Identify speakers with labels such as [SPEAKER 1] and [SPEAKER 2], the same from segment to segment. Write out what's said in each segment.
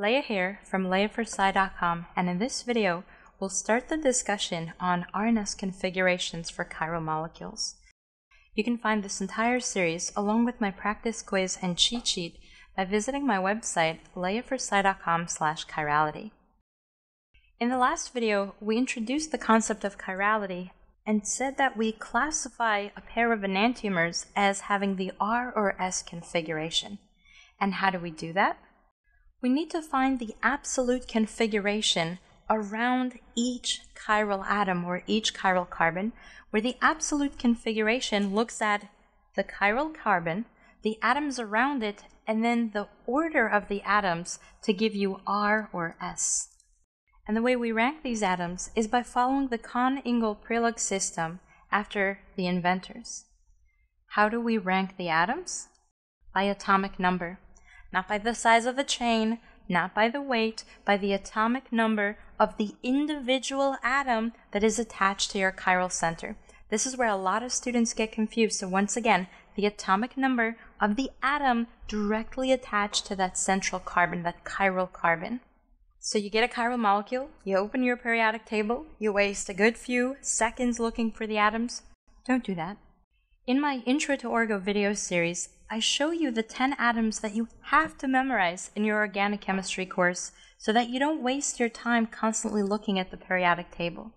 [SPEAKER 1] Leah here from LeahForSci.com and in this video we'll start the discussion on RNS configurations for chiral molecules. You can find this entire series along with my practice quiz and cheat sheet by visiting my website leahforsci.com slash chirality. In the last video, we introduced the concept of chirality and said that we classify a pair of enantiomers as having the R or S configuration. And how do we do that? We need to find the absolute configuration around each chiral atom or each chiral carbon, where the absolute configuration looks at the chiral carbon, the atoms around it, and then the order of the atoms to give you R or S. And the way we rank these atoms is by following the Cahn-Ingold-Prelog system after the inventors. How do we rank the atoms? By atomic number. Not by the size of the chain, not by the weight, by the atomic number of the individual atom that is attached to your chiral center. This is where a lot of students get confused. So once again, the atomic number of the atom directly attached to that central carbon, that chiral carbon. So you get a chiral molecule, you open your periodic table, you waste a good few seconds looking for the atoms. Don't do that. In my Intro to Orgo video series, I show you the 10 atoms that you have to memorize in your organic chemistry course so that you don't waste your time constantly looking at the periodic table.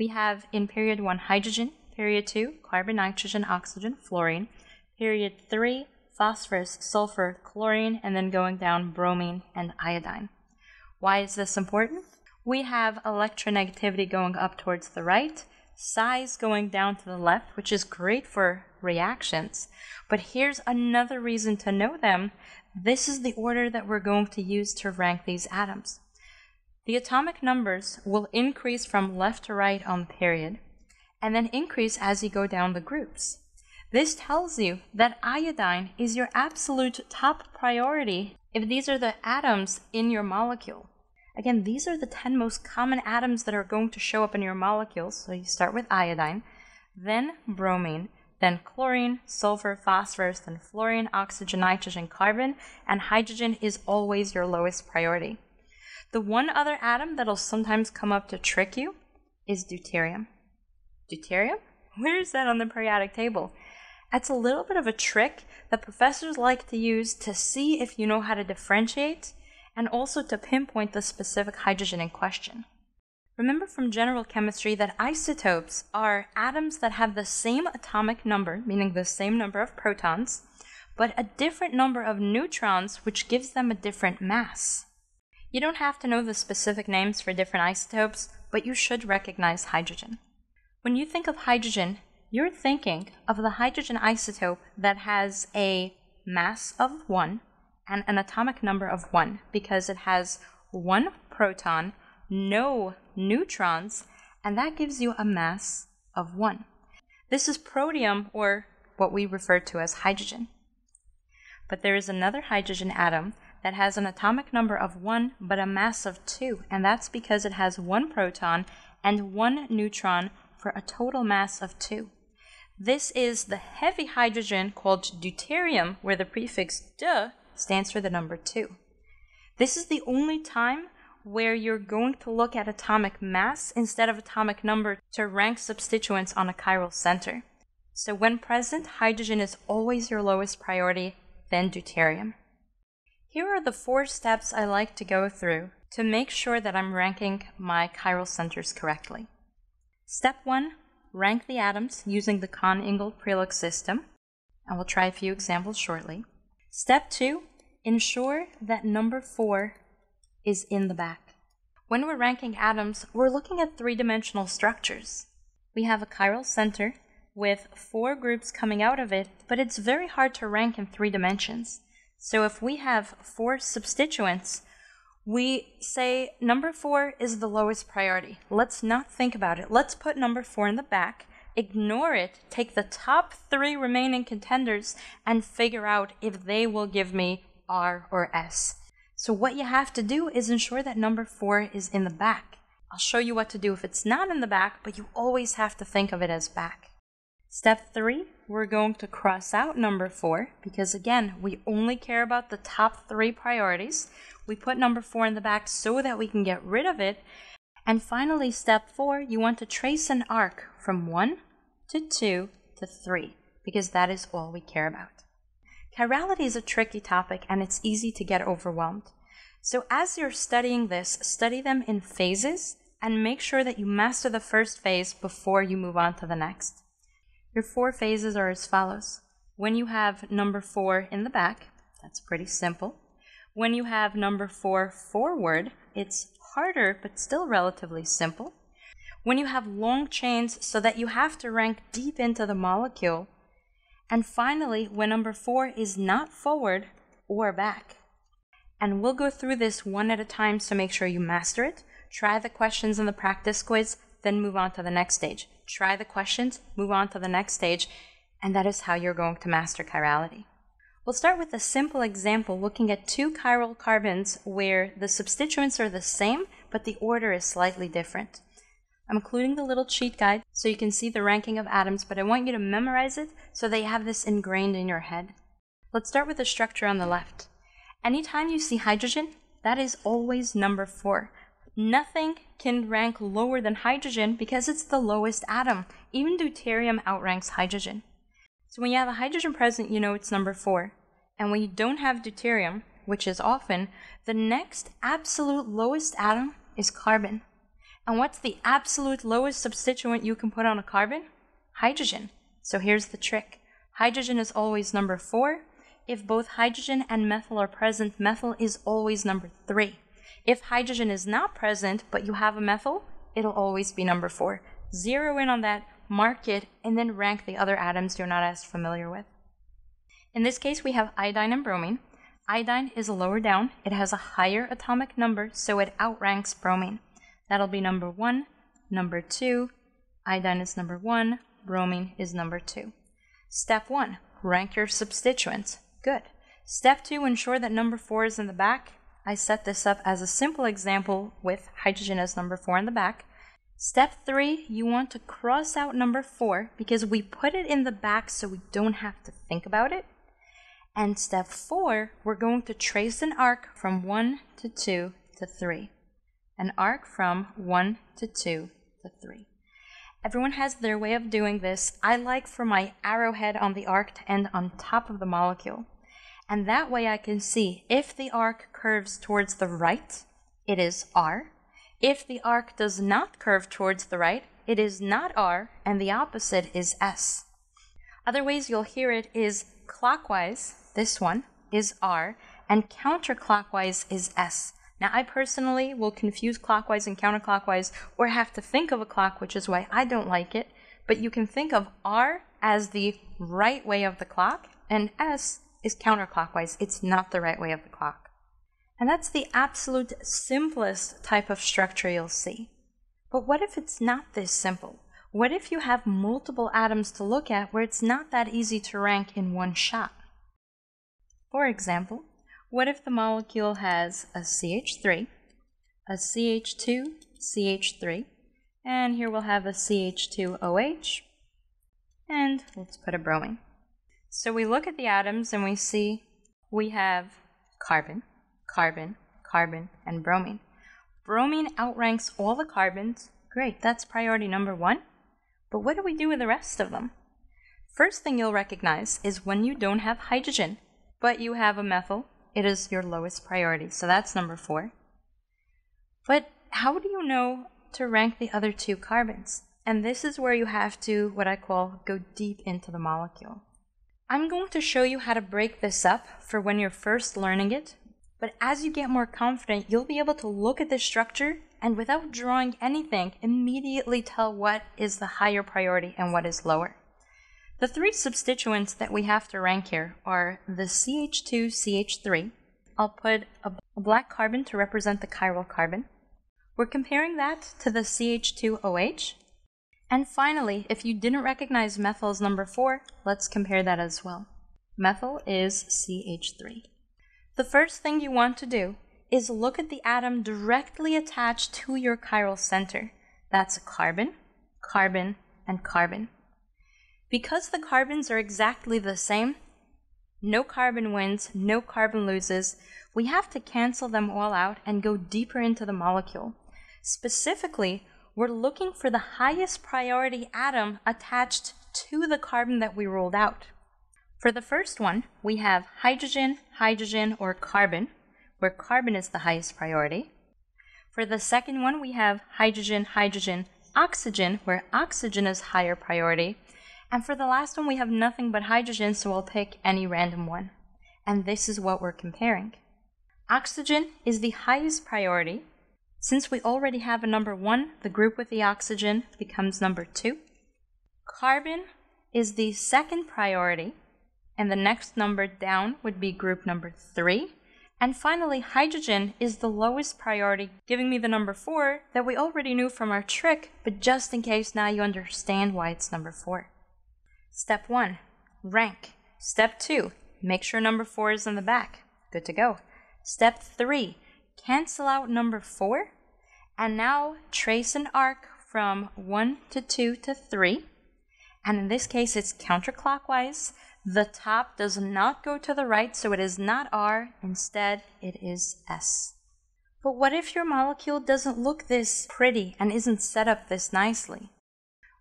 [SPEAKER 1] We have in period 1 hydrogen, period 2 carbon, nitrogen, oxygen, fluorine, period 3 phosphorus, sulfur, chlorine, and then going down bromine and iodine. Why is this important? We have electronegativity going up towards the right, size going down to the left, which is great for reactions. But here's another reason to know them. This is the order that we're going to use to rank these atoms. The atomic numbers will increase from left to right on the period, and then increase as you go down the groups. This tells you that iodine is your absolute top priority if these are the atoms in your molecule. Again, these are the 10 most common atoms that are going to show up in your molecules. So you start with iodine, then bromine, then chlorine, sulfur, phosphorus, then fluorine, oxygen, nitrogen, carbon, and hydrogen is always your lowest priority. The one other atom that'll sometimes come up to trick you is deuterium. Deuterium? Where is that on the periodic table? That's a little bit of a trick that professors like to use to see if you know how to differentiate and also to pinpoint the specific hydrogen in question. Remember from general chemistry that isotopes are atoms that have the same atomic number, meaning the same number of protons, but a different number of neutrons, which gives them a different mass. You don't have to know the specific names for different isotopes, but you should recognize hydrogen. When you think of hydrogen, you're thinking of the hydrogen isotope that has a mass of 1 and an atomic number of 1 because it has one proton, no neutrons, and that gives you a mass of 1. This is protium, or what we refer to as hydrogen. But there is another hydrogen atom that has an atomic number of 1 but a mass of 2, and that's because it has one proton and one neutron for a total mass of 2. This is the heavy hydrogen called deuterium, where the prefix de stands for the number 2. This is the only time where you're going to look at atomic mass instead of atomic number to rank substituents on a chiral center. So when present, hydrogen is always your lowest priority, then deuterium. Here are the four steps I like to go through to make sure that I'm ranking my chiral centers correctly. Step 1. Rank the atoms using the Cahn-Ingold-Prelog system. I will try a few examples shortly. Step 2. Ensure that number 4 is in the back. When we're ranking atoms, we're looking at three-dimensional structures. We have a chiral center with four groups coming out of it, but it's very hard to rank in three dimensions. So if we have four substituents, we say number four is the lowest priority. Let's not think about it. Let's put number four in the back, ignore it, take the top three remaining contenders, and figure out if they will give me R or S. So what you have to do is ensure that number four is in the back. I'll show you what to do if it's not in the back, but you always have to think of it as back. Step three, we're going to cross out number four because again, we only care about the top three priorities. We put number four in the back so that we can get rid of it. And finally, step four, you want to trace an arc from one to two to three because that is all we care about. Chirality is a tricky topic and it's easy to get overwhelmed. So as you're studying this, study them in phases and make sure that you master the first phase before you move on to the next. Your four phases are as follows. When you have number four in the back, that's pretty simple. When you have number four forward, it's harder but still relatively simple. When you have long chains so that you have to rank deep into the molecule. And finally, when number four is not forward or back. And we'll go through this one at a time so make sure you master it. Try the questions in the practice quiz, then move on to the next stage try the questions, move on to the next stage, and that is how you're going to master chirality. We'll start with a simple example looking at two chiral carbons where the substituents are the same, but the order is slightly different. I'm including the little cheat guide so you can see the ranking of atoms, but I want you to memorize it so that you have this ingrained in your head. Let's start with the structure on the left. Anytime you see hydrogen, that is always number four. Nothing can rank lower than hydrogen because it's the lowest atom. Even deuterium outranks hydrogen. So when you have a hydrogen present, you know it's number four. And when you don't have deuterium, which is often, the next absolute lowest atom is carbon. And what's the absolute lowest substituent you can put on a carbon? Hydrogen. So here's the trick. Hydrogen is always number four. If both hydrogen and methyl are present, methyl is always number three. If hydrogen is not present, but you have a methyl, it'll always be number four. Zero in on that, mark it, and then rank the other atoms you're not as familiar with. In this case, we have iodine and bromine. Iodine is lower down. It has a higher atomic number, so it outranks bromine. That'll be number one, number two. Iodine is number one, bromine is number two. Step one, rank your substituents. Good. Step two, ensure that number four is in the back I set this up as a simple example with hydrogen as number four in the back. Step three, you want to cross out number four because we put it in the back so we don't have to think about it. And step four, we're going to trace an arc from one to two to three. An arc from one to two to three. Everyone has their way of doing this. I like for my arrowhead on the arc to end on top of the molecule. And that way I can see if the arc curves towards the right, it is R. If the arc does not curve towards the right, it is not R, and the opposite is S. Other ways you'll hear it is clockwise, this one, is R, and counterclockwise is S. Now, I personally will confuse clockwise and counterclockwise or have to think of a clock, which is why I don't like it. But you can think of R as the right way of the clock and S is counterclockwise. It's not the right way of the clock. And that's the absolute simplest type of structure you'll see. But what if it's not this simple? What if you have multiple atoms to look at where it's not that easy to rank in one shot? For example, what if the molecule has a CH3, a CH2, CH3, and here we'll have a CH2OH, and let's put a bromine. So we look at the atoms and we see we have carbon, carbon, carbon, and bromine. Bromine outranks all the carbons. Great, that's priority number one. But what do we do with the rest of them? First thing you'll recognize is when you don't have hydrogen, but you have a methyl, it is your lowest priority. So that's number four. But how do you know to rank the other two carbons? And this is where you have to, what I call, go deep into the molecule. I'm going to show you how to break this up for when you're first learning it, but as you get more confident, you'll be able to look at this structure and without drawing anything, immediately tell what is the higher priority and what is lower. The three substituents that we have to rank here are the CH2CH3. I'll put a black carbon to represent the chiral carbon. We're comparing that to the CH2OH, and finally, if you didn't recognize methyl as number 4, let's compare that as well. Methyl is CH3. The first thing you want to do is look at the atom directly attached to your chiral center. That's a carbon, carbon, and carbon. Because the carbons are exactly the same, no carbon wins, no carbon loses, we have to cancel them all out and go deeper into the molecule. Specifically, we're looking for the highest priority atom attached to the carbon that we ruled out. For the first one, we have hydrogen, hydrogen, or carbon, where carbon is the highest priority. For the second one, we have hydrogen, hydrogen, oxygen, where oxygen is higher priority. And for the last one, we have nothing but hydrogen, so I'll pick any random one. And this is what we're comparing. Oxygen is the highest priority. Since we already have a number one, the group with the oxygen becomes number two. Carbon is the second priority, and the next number down would be group number three. And finally, hydrogen is the lowest priority, giving me the number 4 that we already knew from our trick, but just in case now you understand why it's number 4. Step 1. Rank. Step 2. Make sure number 4 is in the back. Good to go. Step 3. Cancel out number 4. And now trace an arc from 1 to 2 to 3. And in this case, it's counterclockwise the top does not go to the right, so it is not R, instead it is S. But what if your molecule doesn't look this pretty and isn't set up this nicely?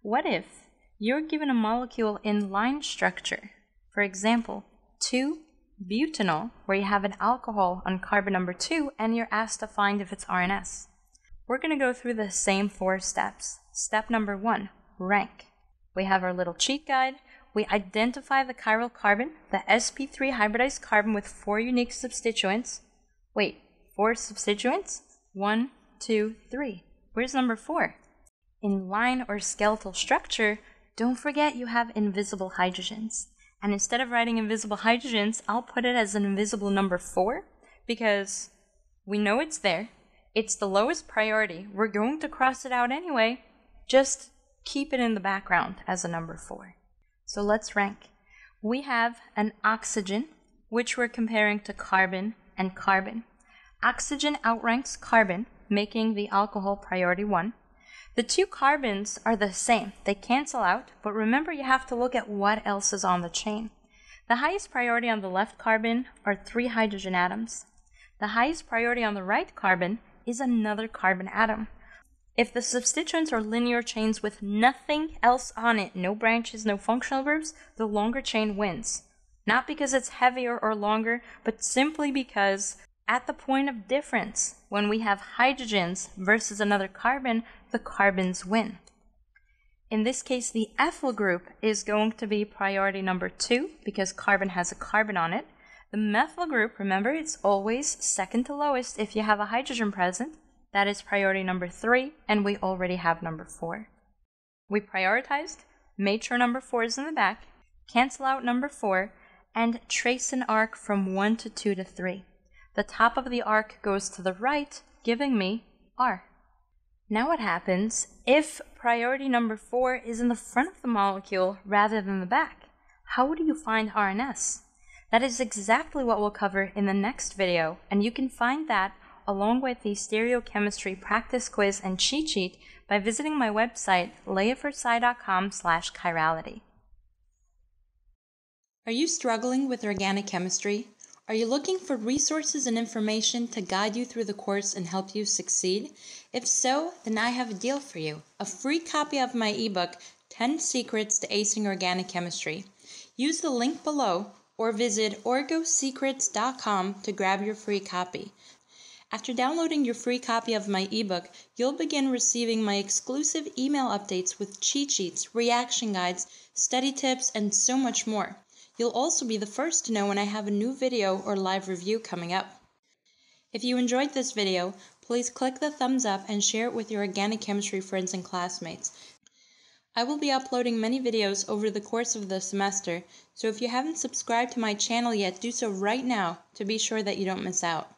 [SPEAKER 1] What if you're given a molecule in line structure, for example, 2-butanol, where you have an alcohol on carbon number 2 and you're asked to find if it's RNS? We're going to go through the same four steps. Step number 1, rank. We have our little cheat guide we identify the chiral carbon, the sp3 hybridized carbon with four unique substituents. Wait, four substituents? One, two, three. Where's number four? In line or skeletal structure, don't forget you have invisible hydrogens. And instead of writing invisible hydrogens, I'll put it as an invisible number four because we know it's there. It's the lowest priority. We're going to cross it out anyway. Just keep it in the background as a number four. So let's rank. We have an oxygen, which we're comparing to carbon and carbon. Oxygen outranks carbon, making the alcohol priority one. The two carbons are the same. They cancel out, but remember you have to look at what else is on the chain. The highest priority on the left carbon are three hydrogen atoms. The highest priority on the right carbon is another carbon atom. If the substituents are linear chains with nothing else on it, no branches, no functional groups, the longer chain wins. Not because it's heavier or longer, but simply because at the point of difference, when we have hydrogens versus another carbon, the carbons win. In this case, the ethyl group is going to be priority number two because carbon has a carbon on it. The methyl group, remember, it's always second to lowest if you have a hydrogen present. That is priority number three, and we already have number four. We prioritized, made sure number four is in the back, cancel out number four, and trace an arc from one to two to three. The top of the arc goes to the right, giving me R. Now what happens if priority number four is in the front of the molecule rather than the back? How do you find RNS? That is exactly what we'll cover in the next video, and you can find that along with the stereochemistry practice quiz and cheat sheet by visiting my website leahforsci.com slash chirality.
[SPEAKER 2] Are you struggling with organic chemistry? Are you looking for resources and information to guide you through the course and help you succeed? If so, then I have a deal for you a free copy of my ebook, 10 Secrets to Acing Organic Chemistry. Use the link below or visit orgosecrets.com to grab your free copy. After downloading your free copy of my ebook, you'll begin receiving my exclusive email updates with cheat sheets, reaction guides, study tips, and so much more. You'll also be the first to know when I have a new video or live review coming up. If you enjoyed this video, please click the thumbs up and share it with your organic chemistry friends and classmates. I will be uploading many videos over the course of the semester, so if you haven't subscribed to my channel yet, do so right now to be sure that you don't miss out.